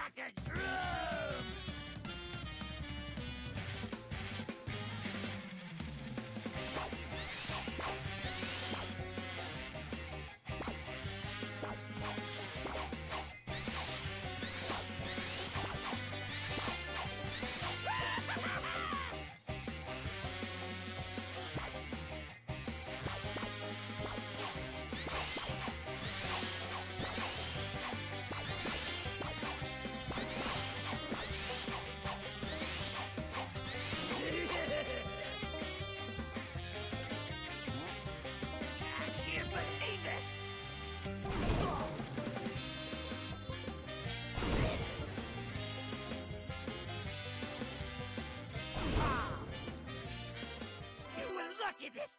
Jack and Shrew!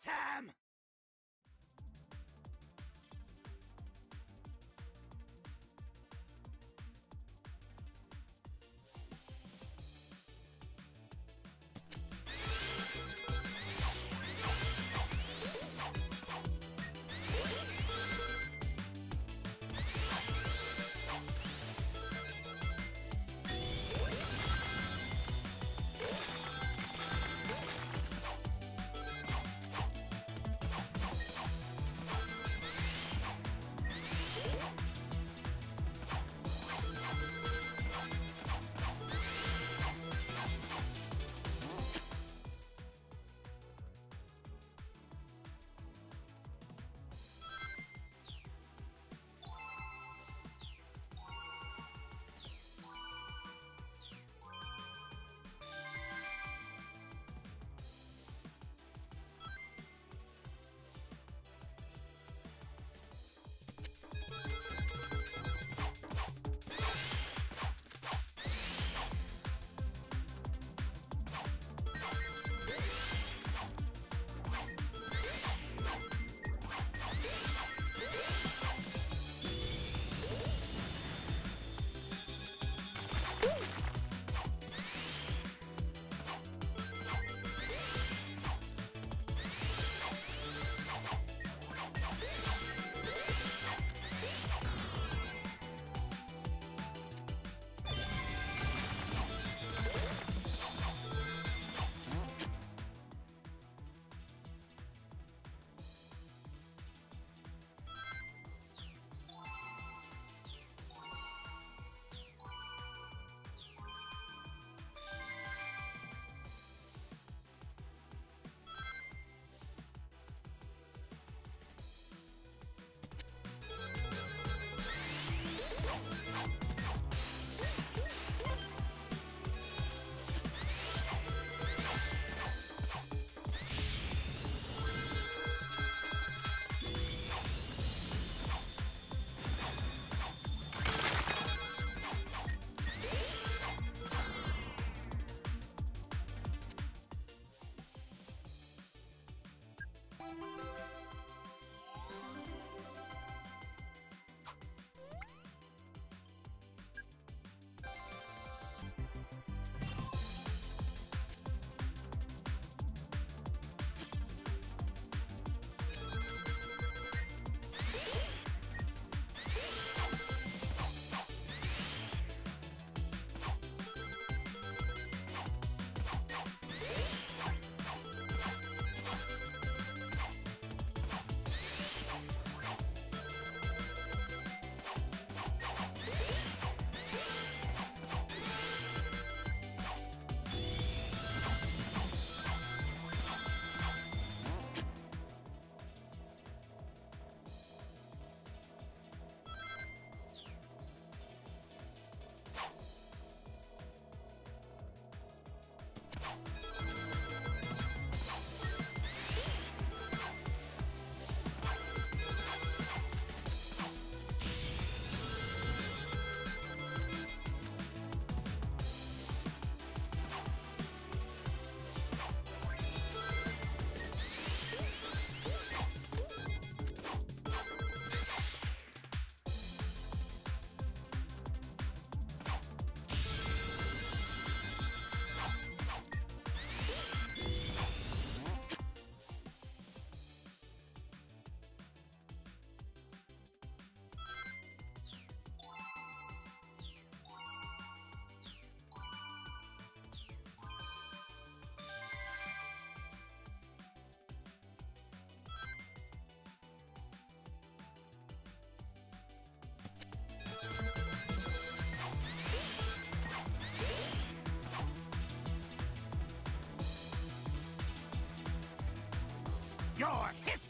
Sam!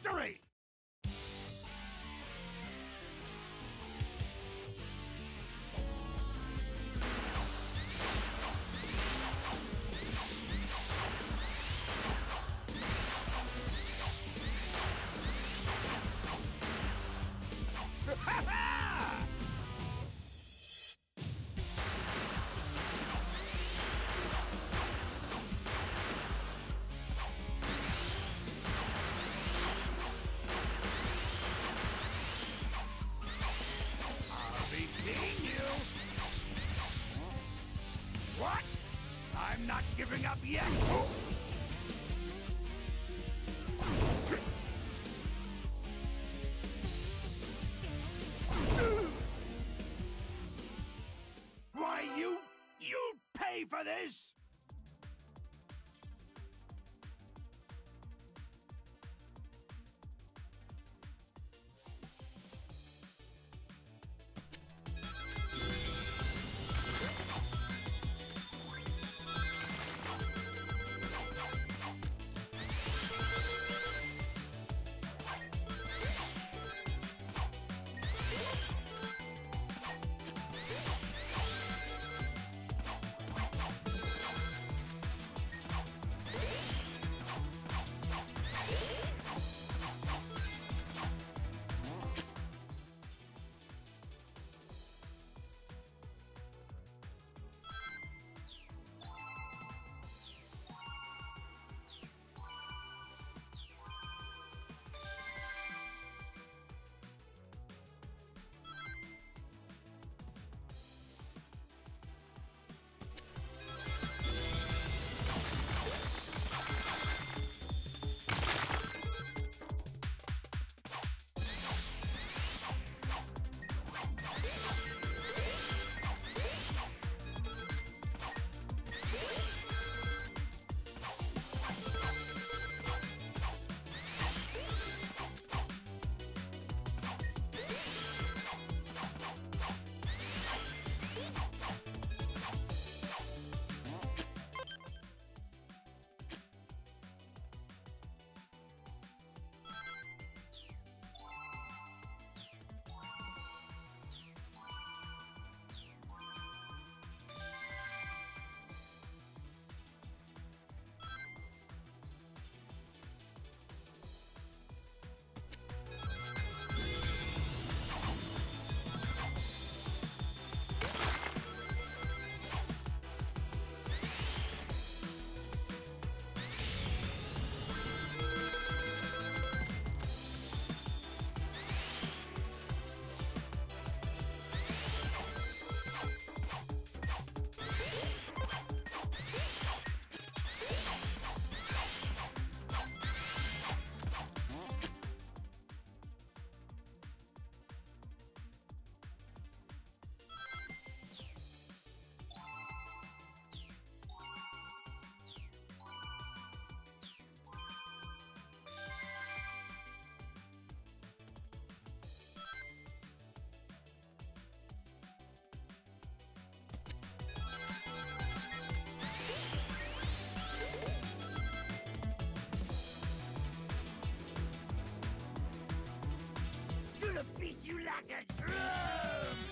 History! Why, you... you pay for this? You like a drum!